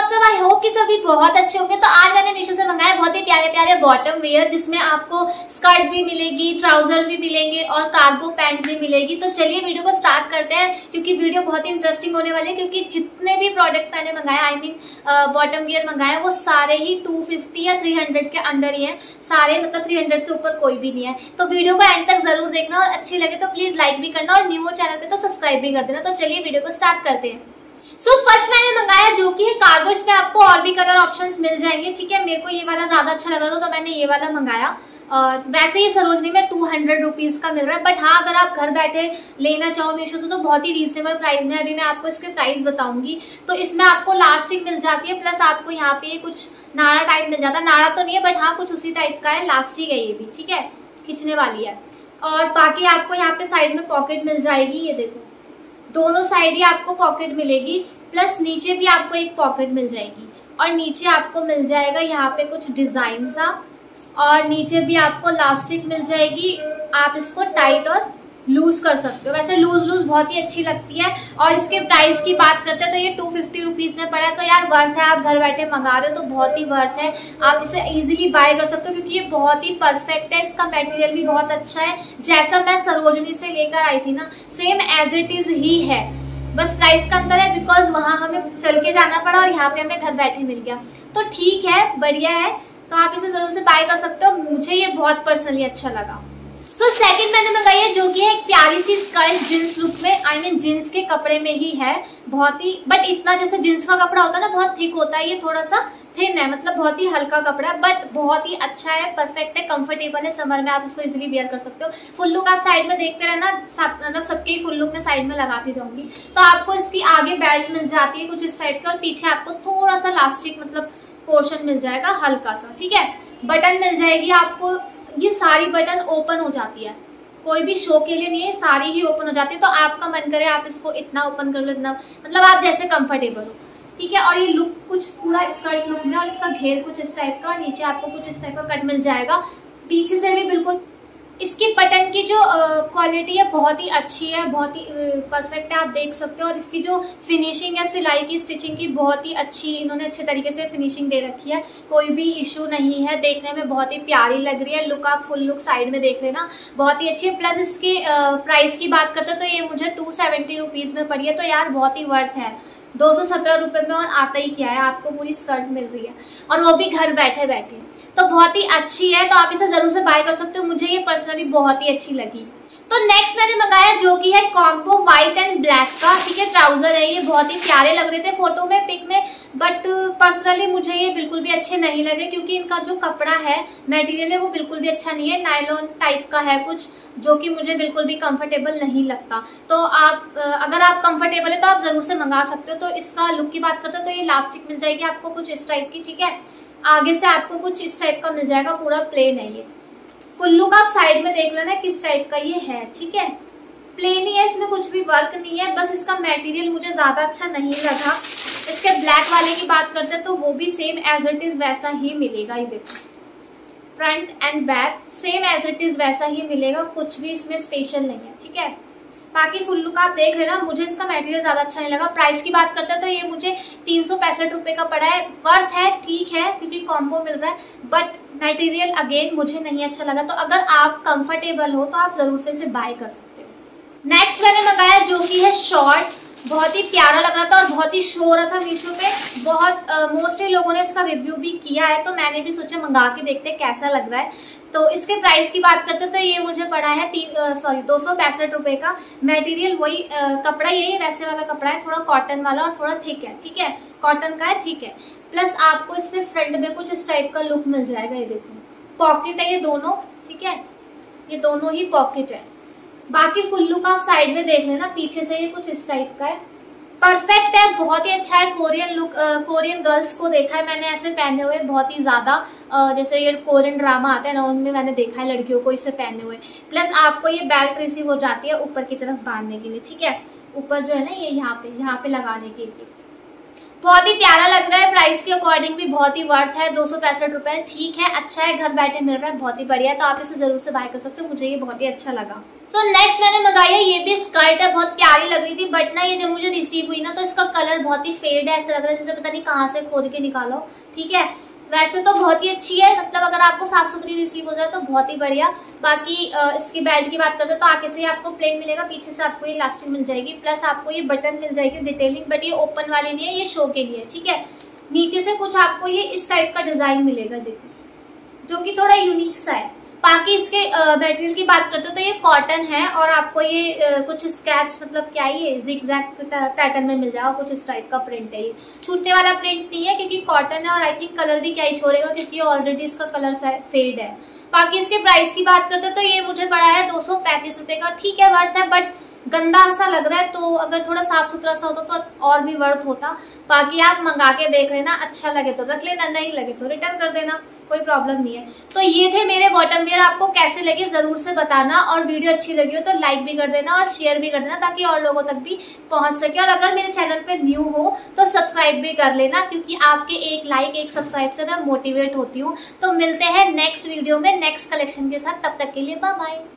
आप सब I hope कि सभी बहुत अच्छे होंगे। तो आज मैंने मीशो से मंगाया बहुत ही प्यारे प्यारे बॉटम वेयर जिसमें आपको स्कर्ट भी मिलेगी ट्राउज़र भी मिलेंगे और कार्गो पैंट भी मिलेगी। तो चलिए वीडियो को स्टार्ट करते हैं, क्योंकि वीडियो बहुत ही इंटरेस्टिंग होने वाले क्योंकि जितने भी प्रोडक्ट मैंने मंगाया आई मीन बॉटम वेयर मंगाया वो सारे ही टू या थ्री के अंदर ही है। सारे मतलब थ्री से ऊपर कोई भी नहीं है। तो वीडियो को एंड तक ज़रूर देखना और अच्छी लगे तो प्लीज़ लाइक भी करना और न्यू चैनल पे तो सब्सक्राइब भी कर देना। तो चलिए वीडियो को स्टार्ट करते हैं। सो फ़र्स्ट मैंने मंगाया जो कि है कार्गो इसमें आपको और भी कलर ऑप्शंस मिल जाएँगे। ठीक है मेरे को ये वाला ज़्यादा अच्छा लग रहा था तो मैंने ये वाला मंगाया। uh, वैसे ये सरोजनी में टू हंड्रेड रुपीज़ का मिल रहा है बट हाँ अगर आप घर बैठे लेना चाहो मीशो से तो बहुत ही रीजनेबल प्राइस में अभी मैं आपको इसके प्राइस बताऊँगी। तो इसमें आपको लास्टिक मिल जाती है प्लस आपको यहाँ पे कुछ नाड़ा टाइप मिल जाता है। नाड़ा तो नहीं है बट हाँ कुछ उसी टाइप का है लास्टिक है ये भी। ठीक है खिंचने वाली है। और बाकी आपको यहाँ पे साइड में पॉकेट मिल जाएगी ये देखो। दोनों साइड ही आपको पॉकेट मिलेगी, प्लस नीचे भी आपको एक पॉकेट मिल जाएगी। और नीचे आपको मिल जाएगा यहाँ पे कुछ डिज़ाइन सा, और नीचे भी आपको लास्टिक मिल जाएगी। आप इसको टाइट और लूज कर सकते हो। वैसे लूज लूज बहुत ही अच्छी लगती है। और इसके प्राइस की बात करते हैं तो ये टू फिफ्टी रुपीज़ में पड़ा है। तो यार वर्थ है, आप घर बैठे मंगा रहे हो तो बहुत ही वर्थ है। आप इसे इजीली बाय कर सकते हो, क्योंकि ये बहुत ही परफेक्ट है। इसका मटेरियल भी बहुत अच्छा है। जैसा मैं सरोजनी से लेकर आई थी ना सेम एज इट इज़ ही है। बस प्राइस का अंतर है बिकॉज़ वहाँ हमें चल के जाना पड़ा और यहाँ पे हमें घर बैठे मिल गया। तो ठीक है, बढ़िया है। तो आप इसे ज़रूर से बाय कर सकते हो। मुझे ये बहुत पर्सनली अच्छा लगा। सो सेकंड मैंने मंगाई है जो कि है एक प्यारी सी स्कर्ट जींस लुक में I I mean mean, jeans के कपड़े में ही है। बहुत ही बट इतना जैसे जींस का कपड़ा होता है ना बहुत थिक होता है ये थोड़ा सा थिन है मतलब बहुत ही हल्का कपड़ा है बट बहुत ही अच्छा है परफेक्ट है कंफर्टेबल है समर में आप इसको इजिली वेयर कर सकते हो। फुल लुक आप साइड में देखते रहना मतलब सबके ही फुल लुक में साइड में लगाती जाऊँगी। तो आपको इसकी आगे बेल्ट मिल जाती है कुछ इस टाइप का और पीछे आपको थोड़ा सा लास्टिक मतलब पोर्शन मिल जाएगा हल्का सा ठीक है? बटन मिल जाएगी आपको ये सारी बटन ओपन हो जाती है। कोई भी शो के लिए नहीं है, सारी ही ओपन हो जाती है। तो आपका मन करे आप इसको इतना ओपन कर लो, इतना मतलब आप जैसे कंफर्टेबल हो। ठीक है? और ये लुक कुछ पूरा स्कर्ट लुक में और इसका घेर कुछ इस टाइप का और नीचे आपको कुछ इस टाइप का कट मिल जाएगा। पीछे से भी बिल्कुल इसकी बटन की जो क्वालिटी है बहुत ही अच्छी है, बहुत ही परफेक्ट है, आप देख सकते हो। और इसकी जो फिनिशिंग है, सिलाई की स्टिचिंग की, बहुत ही अच्छी, इन्होंने अच्छे तरीके से फिनिशिंग दे रखी है। कोई भी इशू नहीं है, देखने में बहुत ही प्यारी लग रही है। लुक आप फुल लुक साइड में देख लेना, बहुत ही अच्छी है। प्लस इसकी प्राइस की बात करते तो ये मुझे टू सेवेंटी में पड़ी है तो यार बहुत ही वर्थ है। दो सौ में और आता ही क्या है, आपको पूरी स्कर्ट मिल रही है। और वो भी घर बैठे बैठे तो बहुत ही अच्छी है तो आप इसे ज़रूर से बाय कर सकते हो। मुझे ये पर्सनली बहुत ही अच्छी लगी। तो नेक्स्ट मैंने मंगाया जो कि है कॉम्बो व्हाइट एंड ब्लैक का। ठीक है ट्राउज़र है ये, बहुत ही प्यारे लग रहे थे फ़ोटो में पिक में। बट पर्सनली मुझे ये बिल्कुल भी अच्छे नहीं लगे, क्योंकि इनका जो कपड़ा है मटेरियल है, वो बिल्कुल भी अच्छा नहीं है। नायलॉन टाइप का है कुछ, जो कि मुझे बिल्कुल भी कंफर्टेबल नहीं लगता। तो आप, अगर आप कंफर्टेबल है तो आप ज़रूर से मंगा सकते हो। तो इसका लुक की बात करते हो तो ये लास्टिक मिल जाएगी आपको कुछ इस टाइप की, ठीक है? आगे से आपको कुछ इस टाइप का मिल जाएगा, पूरा प्लेन है ये। फुल लुक आप साइड में देख लेना किस टाइप का ये है, ठीक है? प्लेन ही है, इसमें कुछ भी वर्क नहीं है, बस इसका मटेरियल मुझे ज़्यादा अच्छा नहीं लगा। इसके ब्लैक वाले की बात करते हैं तो वो भी सेम एज इट इज़ वैसा ही मिलेगा ये देखो। Front and back same as it is वैसा ही मिलेगा, कुछ भी इसमें स्पेशल नहीं है, ठीक है? बाकी फुल लुक आप देख लेना, मुझे इसका मटेरियल ज़्यादा अच्छा नहीं लगा। प्राइस की बात करते हैं तो ये मुझे तीन सौ पैंसठ रुपए का पड़ा है। वर्थ है, ठीक है, क्योंकि कॉम्बो मिल रहा है बट मटेरियल अगेन मुझे नहीं अच्छा लगा। तो अगर आप कंफर्टेबल हो तो आप ज़रूर से इसे बाय कर सकते हो। नेक्स्ट मैंने मंगाया जो कि है शॉर्ट बहुत ही प्यारा लग रहा था और बहुत ही शो रहा था मीशो पे। बहुत मोस्टली लोगों ने इसका रिव्यू भी किया है तो मैंने भी सोचा मंगा के देखते कैसा लग रहा है। तो इसके प्राइस की बात करते तो ये मुझे पड़ा है तीन सॉरी दो सौ पैंसठ रुपए का। मटेरियल वही कपड़ा यही वैसे वाला कपड़ा है, थोड़ा कॉटन वाला और थोड़ा थिक है, ठीक है? कॉटन का है ठीक है। प्लस आपको इसमें फ्रंट में कुछ इस टाइप का लुक मिल जाएगा, ये देखो। पॉकेट है ये दोनों, ठीक है? ये दोनों ही पॉकेट है। बाकी फुल लुक आप साइड में देख लेना, पीछे से ये कुछ इस टाइप का है। परफेक्ट है, बहुत ही अच्छा है कोरियन लुक कोरियन गर्ल्स को देखा है मैंने ऐसे पहने हुए, बहुत ही ज़्यादा जैसे ये कोरियन ड्रामा आता है ना, उनमें मैंने देखा है लड़कियों को इसे पहने हुए। प्लस आपको ये बेल्ट रिसीव हो जाती है ऊपर की तरफ़ बांधने के लिए, ठीक है? ऊपर जो है ना, ये यहाँ पे यहाँ पे लगाने के लिए। बहुत ही प्यारा लग रहा है। प्राइस के अकॉर्डिंग भी बहुत ही वर्थ है। दो सौ पैंसठ रुपए। ठीक है अच्छा है। घर बैठे मिल रहा है। बहुत ही बढ़िया। तो आप इसे ज़रूर से बाय कर सकते हो। मुझे ये बहुत ही अच्छा लगा। सो so, नेक्स्ट मैंने मंगाई है। ये भी स्कर्ट है। बहुत प्यारी लग रही थी। बट ना ये जब मुझे रिसीव हुई ना तो इसका कलर बहुत ही फेड है। ऐसा लग रहा है जैसे पता नहीं कहाँ से खोद के निकालो। ठीक है? वैसे तो बहुत ही अच्छी है मतलब अगर आपको साफ़ सुथरी रिसीव हो जाए तो बहुत ही बढ़िया। बाकी इसकी बेल्ट की बात करते तो आगे से आपको प्लेन मिलेगा, पीछे से आपको ये लास्टिंग मिल जाएगी प्लस आपको ये बटन मिल जाएगी डिटेलिंग बट ये ओपन वाली नहीं है, ये शो के लिए, ठीक है? नीचे से कुछ आपको ये इस टाइप का डिज़ाइन मिलेगा देखिए जो कि थोड़ा यूनिक सा है। बाकी इसके मटेरियल की बात करते तो ये कॉटन है और आपको ये कुछ स्केच मतलब क्या ही है जिग्जैग पैटर्न में मिल जाएगा कुछ इस टाइप का प्रिंट है ये। छूटने वाला प्रिंट नहीं है क्योंकि कॉटन है और आई थिंक कलर भी क्या ही छोड़ेगा क्योंकि ऑलरेडी इसका कलर फेड है। बाकी इसके प्राइस की बात करते तो ये मुझे पड़ा है दो सौ रुपए का, ठीक है वर्थ है बट गंदा सा लग रहा है तो अगर थोड़ा साफ़ सुथरा सा होता तो और भी वर्थ होता। बाकी आप मंगा के देख लेना अच्छा लगे तो रख लेना, नहीं लगे तो रिटर्न कर देना, कोई प्रॉब्लम नहीं है। तो ये थे मेरे बॉटम वेयर आपको कैसे लगे ज़रूर से बताना, और वीडियो अच्छी लगी हो तो लाइक भी कर देना और शेयर भी कर देना, ताकि और लोगों तक भी पहुँच सके। और अगर मेरे चैनल पे न्यू हो तो सब्सक्राइब भी कर लेना, क्योंकि आपके एक लाइक एक सब्सक्राइब से मैं मोटिवेट होती हूँ। तो मिलते हैं नेक्स्ट वीडियो में नेक्स्ट कलेक्शन के साथ, तब तक के लिए बाय